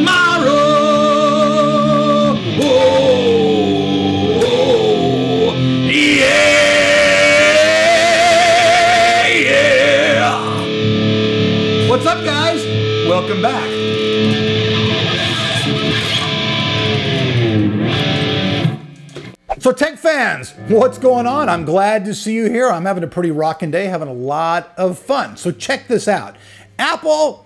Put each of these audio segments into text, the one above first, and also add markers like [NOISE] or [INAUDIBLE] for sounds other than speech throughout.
Tomorrow. Oh, oh, yeah, yeah. What's up, guys? Welcome back. So, tech fans, what's going on? I'm glad to see you here. I'm having a pretty rocking day, having a lot of fun. So, check this out Apple,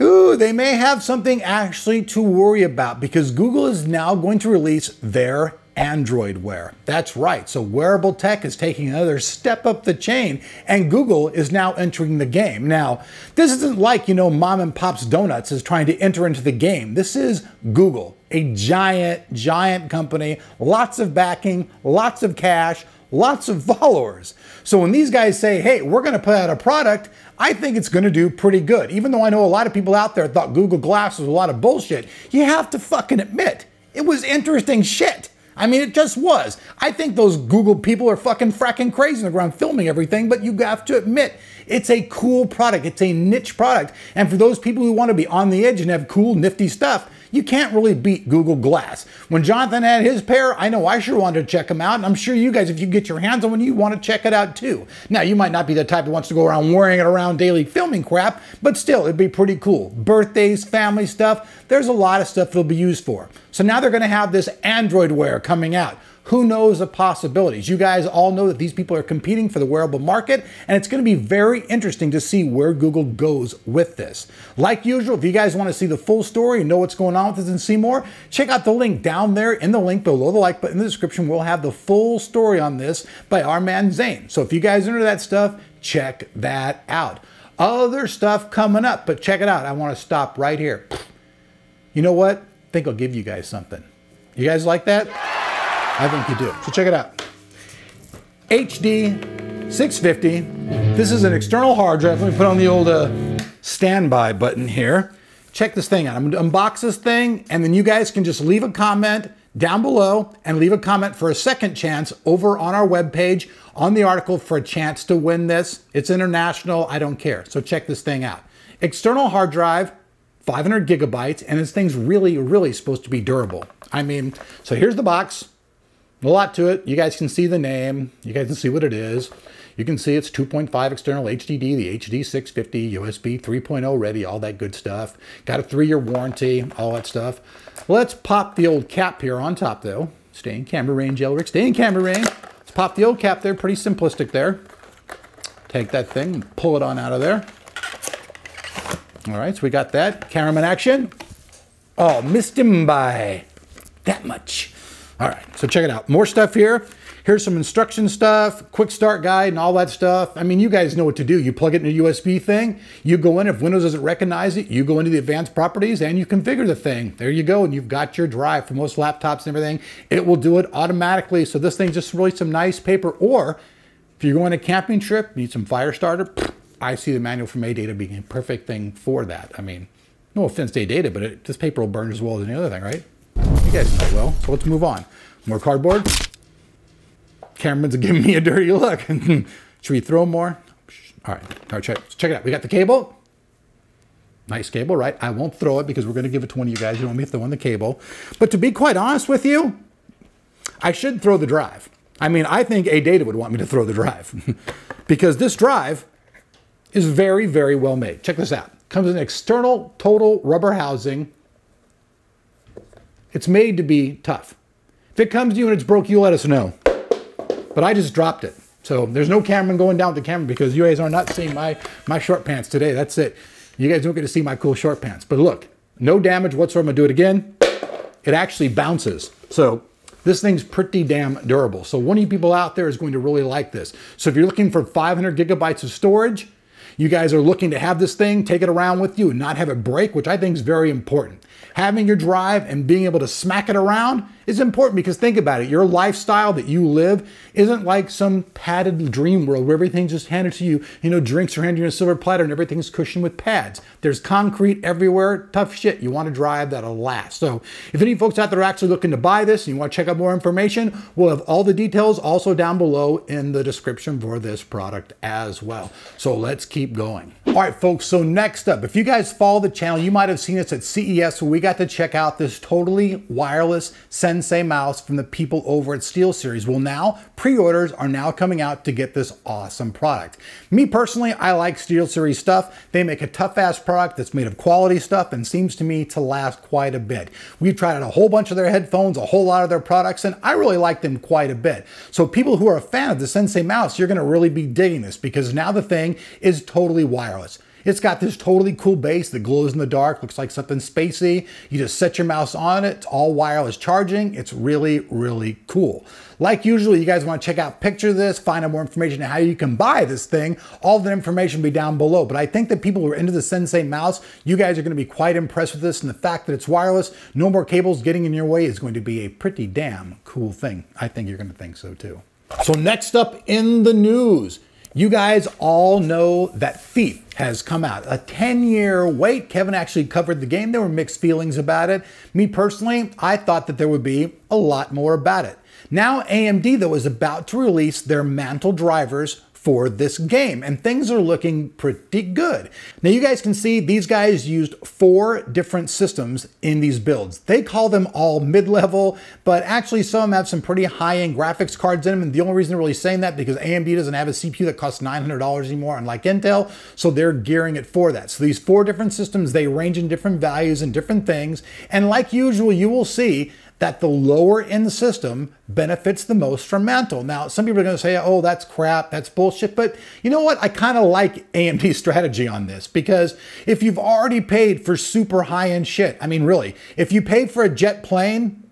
ooh, they may have something actually to worry about because Google is now going to release their Android Wear. That's right. So wearable tech is taking another step up the chain and Google is now entering the game. Now, this isn't like, you know, mom and pop's donuts is trying to enter into the game. This is Google, a giant, giant company, lots of backing, lots of cash, lots of followers. So when these guys say, hey, we're going to put out a product, I think it's going to do pretty good. Even though I know a lot of people out there thought Google Glass was a lot of bullshit, you have to fucking admit, it was interesting shit. I mean, it just was. I think those Google people are fucking fracking crazy in the ground filming everything, but you have to admit, it's a cool product. It's a niche product. And for those people who want to be on the edge and have cool, nifty stuff, you can't really beat Google Glass. When Jonathan had his pair, I know I sure wanted to check them out, and I'm sure you guys, if you get your hands on one, you want to check it out too. Now, you might not be the type that wants to go around wearing it around daily filming crap, but still, it'd be pretty cool. Birthdays, family stuff, there's a lot of stuff it'll be used for. So now they're going to have this Android Wear coming out. Who knows the possibilities? You guys all know that these people are competing for the wearable market, and it's going to be very interesting to see where Google goes with this. Like usual, if you guys want to see the full story and know what's going on with this and see more, check out the link down there in the link below the like button in the description. We'll have the full story on this by our man Zane. So if you guys are into that stuff, check that out. Other stuff coming up, but check it out. I want to stop right here. You know what? I think I'll give you guys something. You guys like that? I think you do. So check it out. HD 650. This is an external hard drive. Let me put on the old uh, standby button here. Check this thing out. I'm gonna unbox this thing and then you guys can just leave a comment down below and leave a comment for a second chance over on our webpage on the article for a chance to win this. It's international, I don't care. So check this thing out. External hard drive, 500 gigabytes, and this thing's really, really supposed to be durable. I mean, so here's the box a lot to it. You guys can see the name. You guys can see what it is. You can see it's 2.5 external HDD, the HD 650, USB 3.0 ready, all that good stuff. Got a three-year warranty, all that stuff. Let's pop the old cap here on top though. Stay in camera range, Elric. Stay in camera range. Let's pop the old cap there. Pretty simplistic there. Take that thing, pull it on out of there. All right, so we got that. Cameraman action. Oh, missed him by that much. All right, so check it out. More stuff here. Here's some instruction stuff, quick start guide and all that stuff. I mean, you guys know what to do. You plug it in a USB thing, you go in, if Windows doesn't recognize it, you go into the advanced properties and you configure the thing. There you go, and you've got your drive for most laptops and everything. It will do it automatically. So this thing's just really some nice paper. Or if you're going on a camping trip, need some fire starter, I see the manual from ADATA being a perfect thing for that. I mean, no offense to ADATA, but it, this paper will burn as well as any other thing, right? You well. So let's move on. More cardboard. Cameron's giving me a dirty look. [LAUGHS] Should we throw more? All right, all right, check, check it out. We got the cable. Nice cable, right? I won't throw it because we're going to give it to one of you guys. You don't want me to throw in the cable. But to be quite honest with you, I should throw the drive. I mean, I think ADATA would want me to throw the drive [LAUGHS] because this drive is very, very well made. Check this out. Comes in external total rubber housing. It's made to be tough. If it comes to you and it's broke, you let us know. But I just dropped it. So there's no cameraman going down with the camera because you guys are not seeing my, my short pants today. That's it. You guys don't get to see my cool short pants. But look, no damage whatsoever. I'm gonna do it again. It actually bounces. So this thing's pretty damn durable. So one of you people out there is going to really like this. So if you're looking for 500 gigabytes of storage, you guys are looking to have this thing, take it around with you and not have it break, which I think is very important. Having your drive and being able to smack it around is important because think about it. Your lifestyle that you live isn't like some padded dream world where everything's just handed to you. You know, drinks are handed on a silver platter and everything's cushioned with pads. There's concrete everywhere. Tough shit. You want to drive that'll last. So if any folks out there are actually looking to buy this and you want to check out more information, we'll have all the details also down below in the description for this product as well. So let's keep going. All right, folks, so next up, if you guys follow the channel, you might have seen us at CES where we got to check out this totally wireless Sensei mouse from the people over at SteelSeries. Well, now pre-orders are now coming out to get this awesome product. Me personally, I like SteelSeries stuff. They make a tough-ass product that's made of quality stuff and seems to me to last quite a bit. We've tried out a whole bunch of their headphones, a whole lot of their products, and I really like them quite a bit. So people who are a fan of the Sensei mouse, you're gonna really be digging this because now the thing is totally wireless wireless. It's got this totally cool base that glows in the dark, looks like something spacey. You just set your mouse on it, it's all wireless charging. It's really, really cool. Like usual, you guys wanna check out picture of this, find out more information on how you can buy this thing. All the information will be down below. But I think that people who are into the Sensei mouse, you guys are gonna be quite impressed with this. And the fact that it's wireless, no more cables getting in your way is going to be a pretty damn cool thing. I think you're gonna think so too. So next up in the news, you guys all know that Thief has come out. A 10 year wait. Kevin actually covered the game. There were mixed feelings about it. Me personally, I thought that there would be a lot more about it. Now, AMD, though, is about to release their Mantle drivers for this game, and things are looking pretty good. Now you guys can see these guys used four different systems in these builds. They call them all mid-level, but actually some of them have some pretty high-end graphics cards in them, and the only reason they're really saying that because AMD doesn't have a CPU that costs $900 anymore, unlike Intel, so they're gearing it for that. So these four different systems, they range in different values and different things, and like usual, you will see that the lower end system benefits the most from Mantle. Now, some people are going to say, oh, that's crap, that's bullshit. But you know what? I kind of like AMD's [LAUGHS] strategy on this because if you've already paid for super high end shit, I mean, really, if you paid for a jet plane,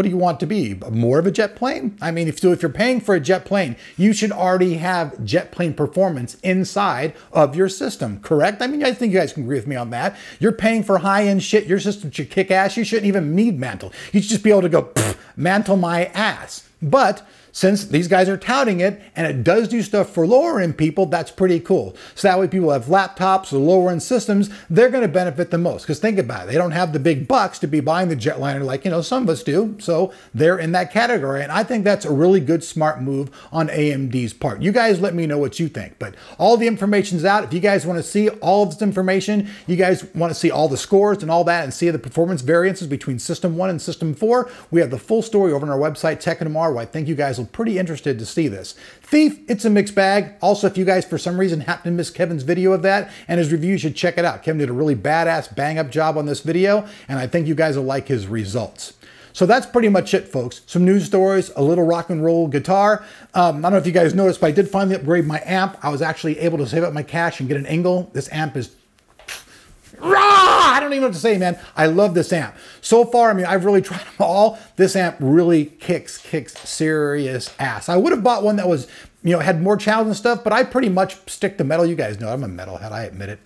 what do you want to be? More of a jet plane? I mean, if, if you're paying for a jet plane, you should already have jet plane performance inside of your system, correct? I mean, I think you guys can agree with me on that. You're paying for high-end shit. Your system should kick ass. You shouldn't even need mantle. You should just be able to go, mantle my ass. But since these guys are touting it and it does do stuff for lower end people, that's pretty cool. So that way people have laptops or lower end systems, they're going to benefit the most. Because think about it, they don't have the big bucks to be buying the jetliner like, you know, some of us do. So they're in that category. And I think that's a really good, smart move on AMD's part. You guys let me know what you think. But all the information's out. If you guys want to see all of this information, you guys want to see all the scores and all that and see the performance variances between System 1 and System 4, we have the full story over on our website, TechNMR, where I thank you guys pretty interested to see this. Thief, it's a mixed bag. Also, if you guys for some reason happen to miss Kevin's video of that and his review, you should check it out. Kevin did a really badass bang up job on this video, and I think you guys will like his results. So that's pretty much it, folks. Some news stories, a little rock and roll guitar. Um, I don't know if you guys noticed, but I did finally upgrade my amp. I was actually able to save up my cash and get an ENGL. This amp is Rah! I don't even know what to say, man. I love this amp. So far, I mean, I've really [LAUGHS] tried them all. This amp really kicks, kicks serious ass. I would have bought one that was, you know, had more channels and stuff, but I pretty much stick to metal. You guys know I'm a metalhead, I admit it.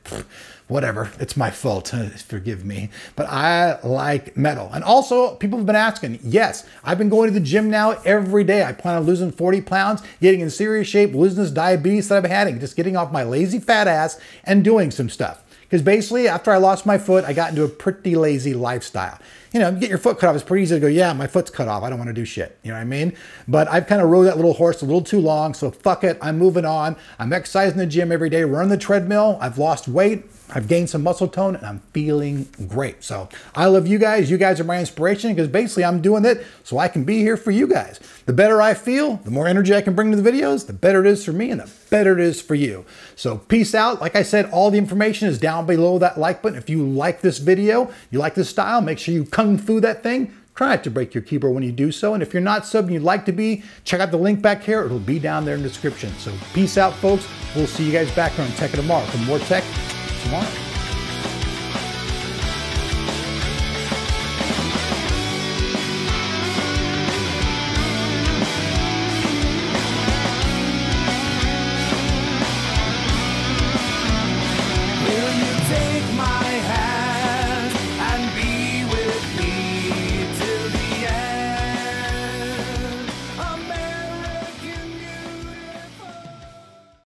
whatever, it's my fault, [LAUGHS] forgive me. But I like metal. And also, people have been asking, yes, I've been going to the gym now every day. I plan on losing 40 pounds, getting in serious shape, losing this diabetes that I've had, just getting off my lazy fat ass and doing some stuff. Because basically, after I lost my foot, I got into a pretty lazy lifestyle. You know, get your foot cut off, it's pretty easy to go, yeah, my foot's cut off. I don't want to do shit. You know what I mean? But I've kind of rode that little horse a little too long. So fuck it. I'm moving on. I'm exercising the gym every day, running the treadmill. I've lost weight. I've gained some muscle tone and I'm feeling great. So I love you guys. You guys are my inspiration because basically I'm doing it so I can be here for you guys. The better I feel, the more energy I can bring to the videos, the better it is for me and the better it is for you. So peace out. Like I said, all the information is down below that like button. If you like this video, you like this style, make sure you kung fu that thing. Try not to break your keyboard when you do so. And if you're not subbed and you'd like to be, check out the link back here. It'll be down there in the description. So peace out, folks. We'll see you guys back here on Tech of tomorrow for more tech tomorrow.